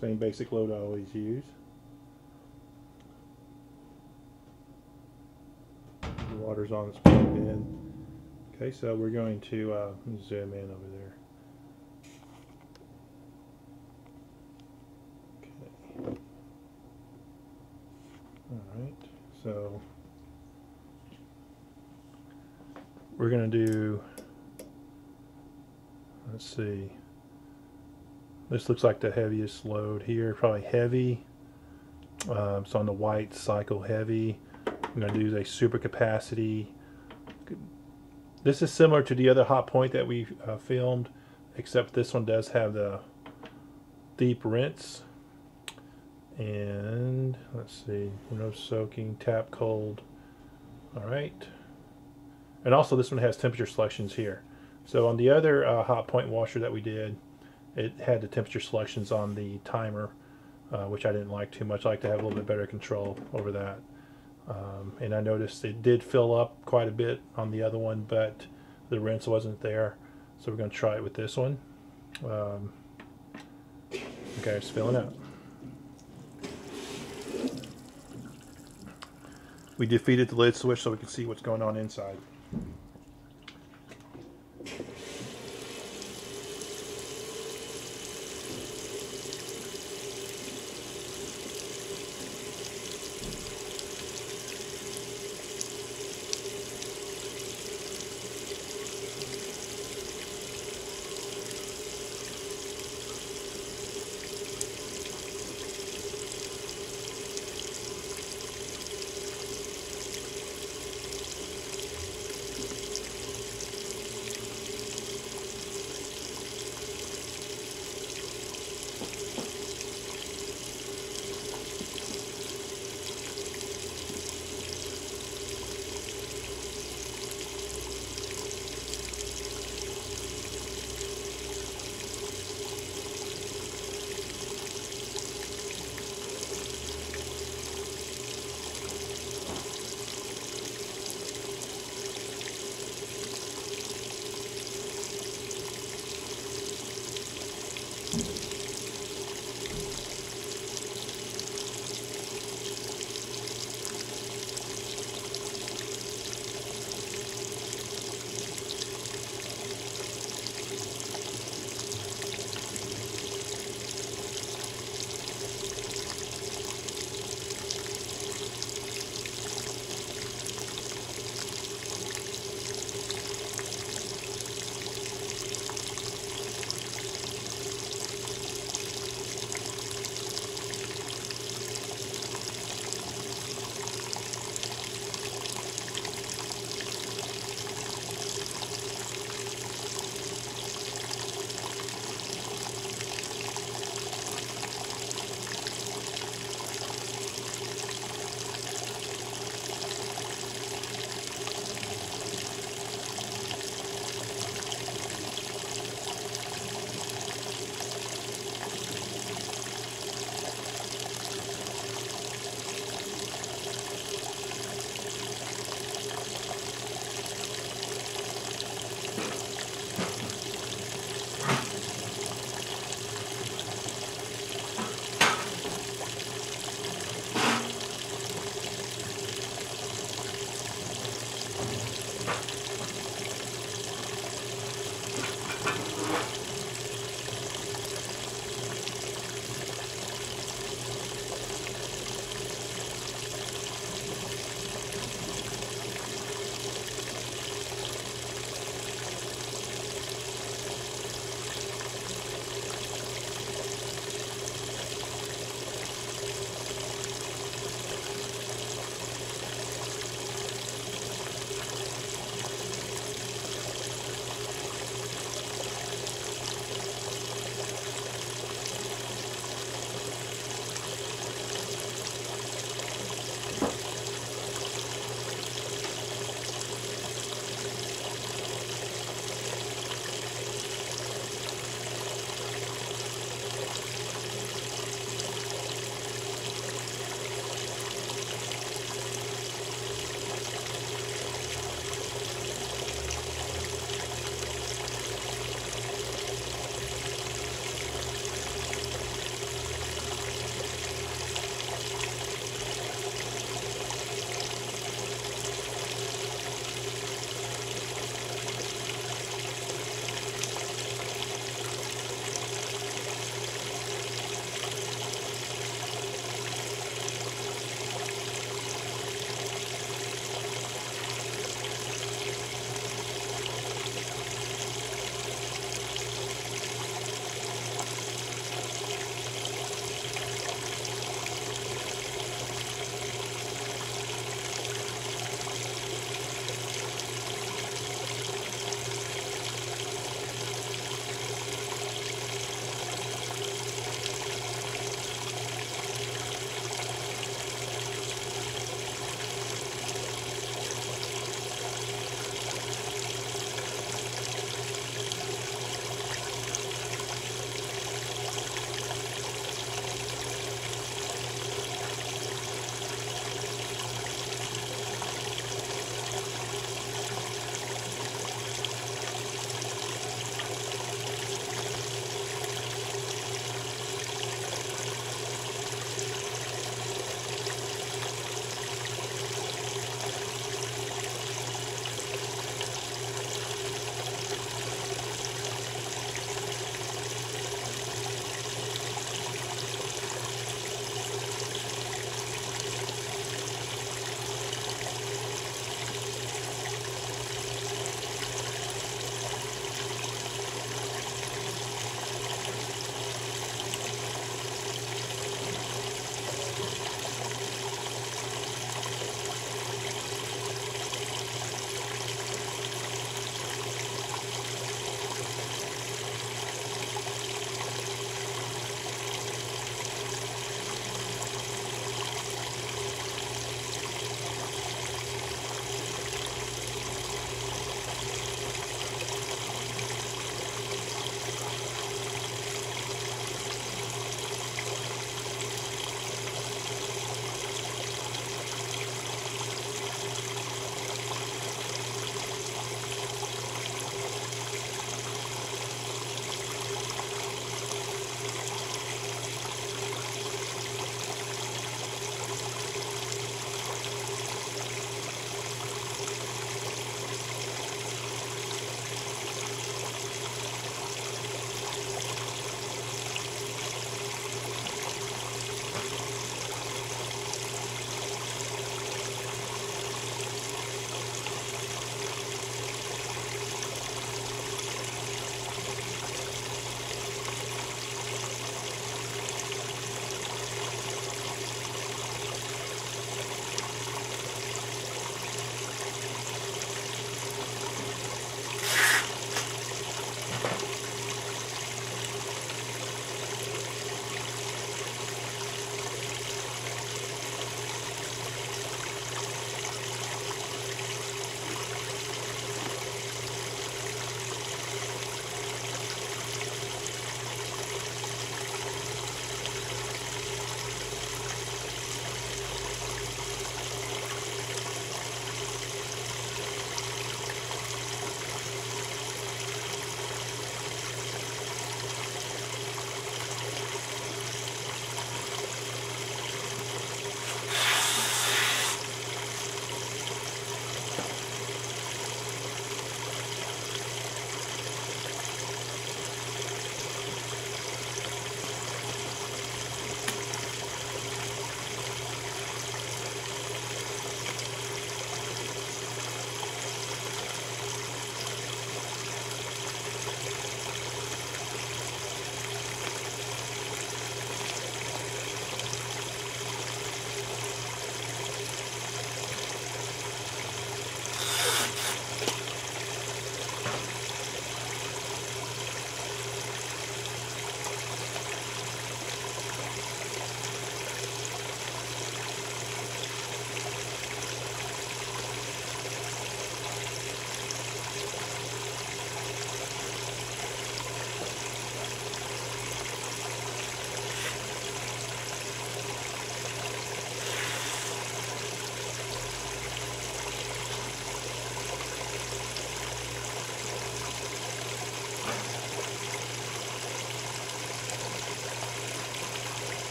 Same basic load I always use. The water's on, it's plugged in. Okay, so we're going to uh, zoom in over there. Okay. Alright, so we're going to do, let's see, this looks like the heaviest load here, probably heavy. Um, so on the white cycle heavy, I'm going to use a super capacity. This is similar to the other Hotpoint that we uh, filmed, except this one does have the deep rinse. And let's see, no soaking, tap cold. All right. And also this one has temperature selections here. So on the other uh, Hotpoint washer that we did, it had the temperature selections on the timer, uh, which I didn't like too much. I like to have a little bit better control over that. Um, and I noticed it did fill up quite a bit on the other one, but the rinse wasn't there. So we're going to try it with this one. Um, okay, it's filling up. We defeated the lid switch so we can see what's going on inside.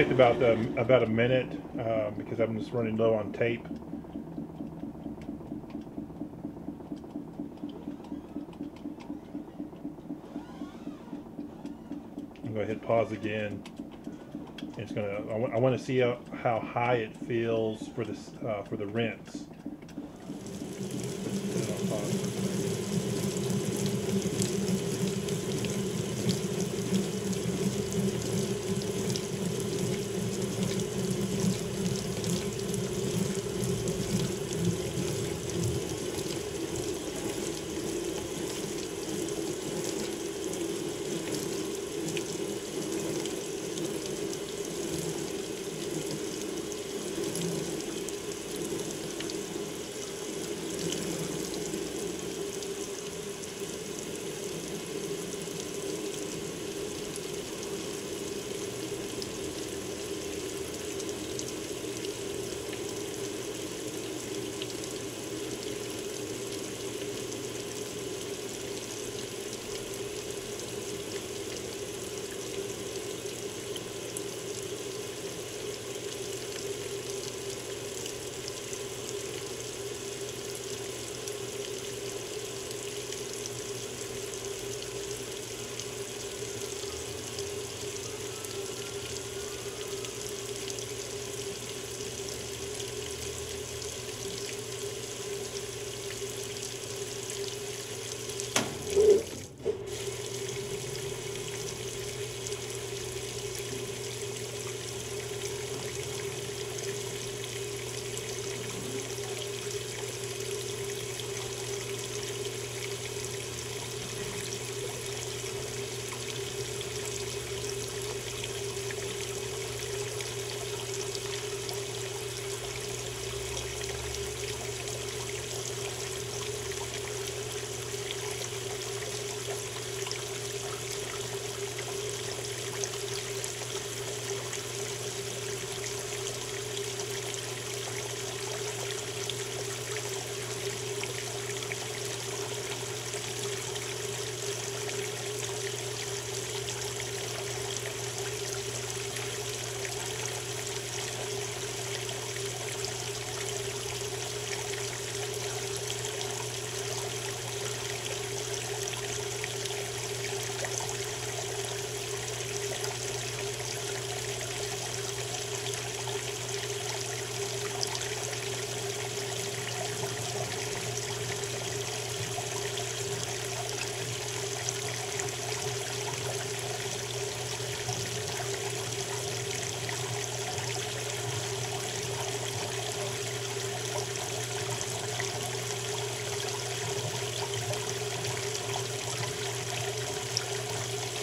Skipped about um, about a minute uh, because I'm just running low on tape. I'm going to hit pause again. It's gonna. I want to see how, how high it feels for this uh, for the rinse.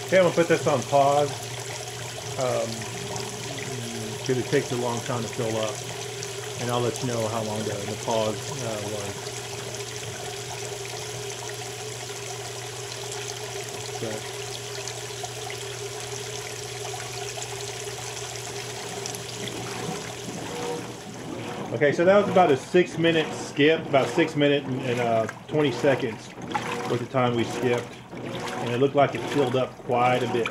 Okay, I'm gonna put this on pause. Um, because it takes a long time to fill up, and I'll let you know how long the, the pause uh, was. Okay, so that was about a six minute skip, about six minute and, and uh, 20 seconds was the time we skipped. And it looked like it filled up quite a bit.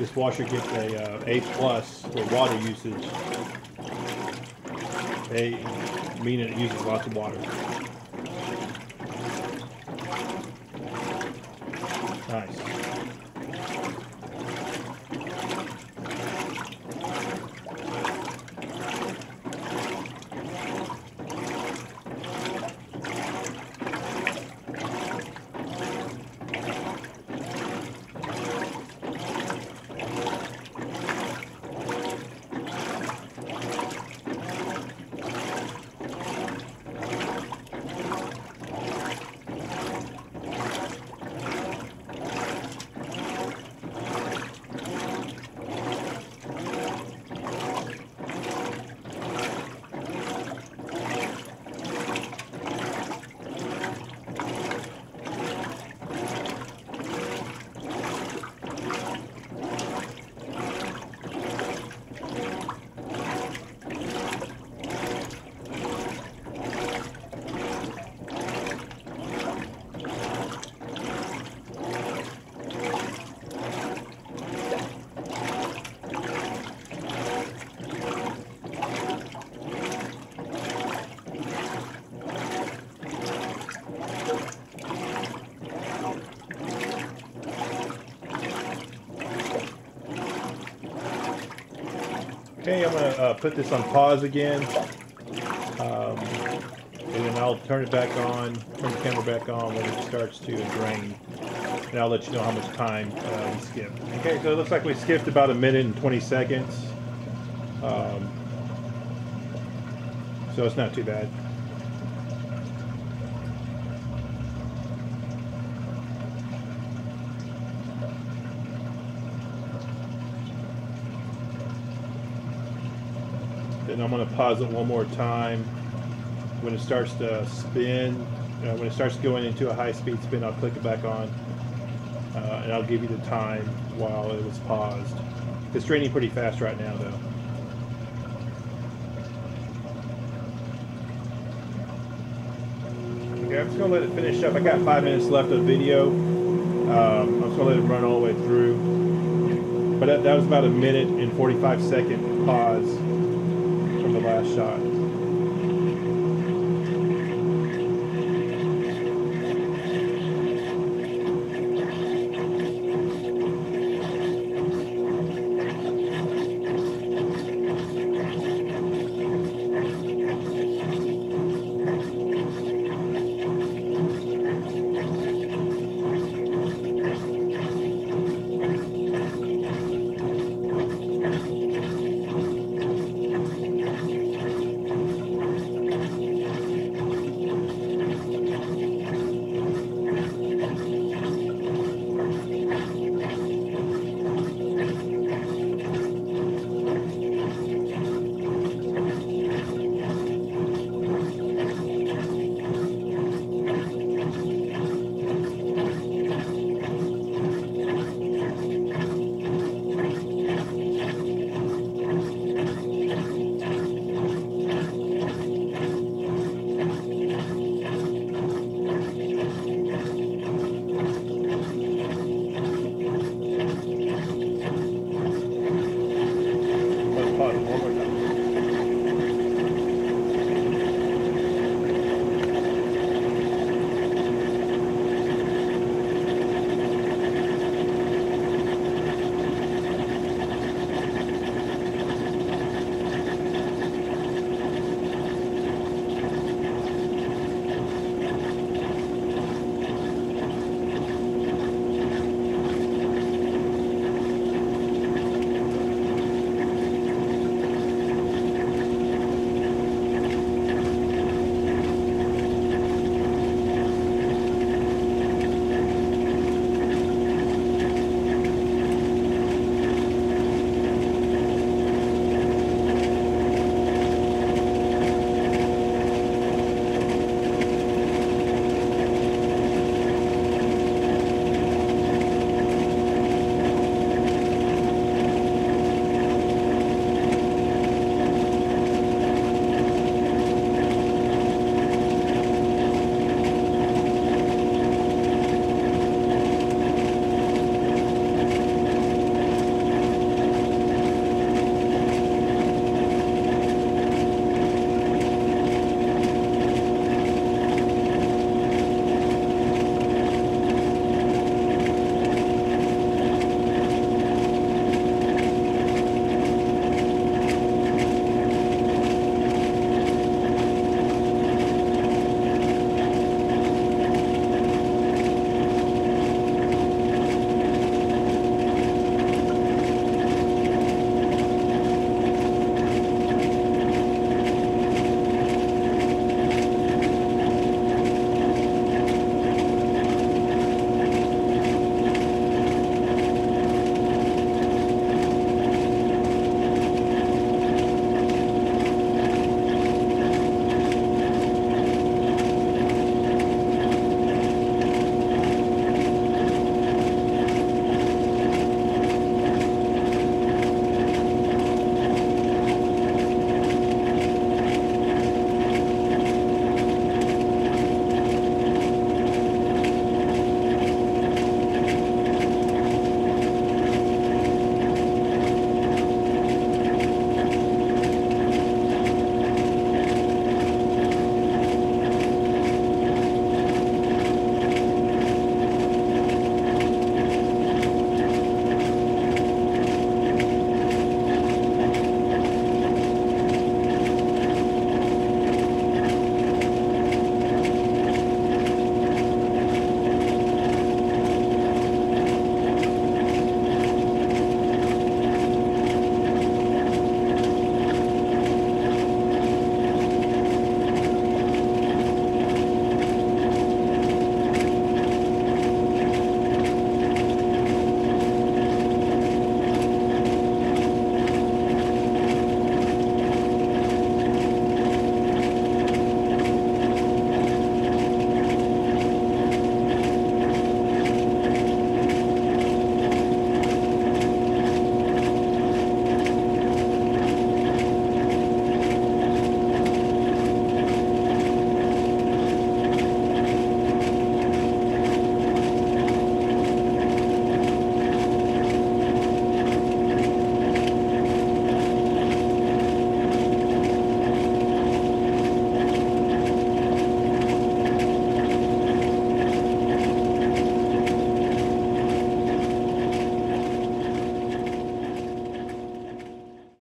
This washer gets a uh, A plus for water usage. A meaning it uses lots of water. Nice. I'm going to uh, put this on pause again. Um, and then I'll turn it back on, turn the camera back on when it starts to drain. And I'll let you know how much time uh, we skipped. Okay, so it looks like we skipped about a minute and 20 seconds. Um, so it's not too bad. Then I'm going to pause it one more time. When it starts to spin, uh, when it starts going into a high-speed spin, I'll click it back on. Uh, and I'll give you the time while it was paused. It's draining pretty fast right now, though. Okay, I'm just going to let it finish up. I got five minutes left of video. Um, I'm just going to let it run all the way through. But that, that was about a minute and 45 second pause shot.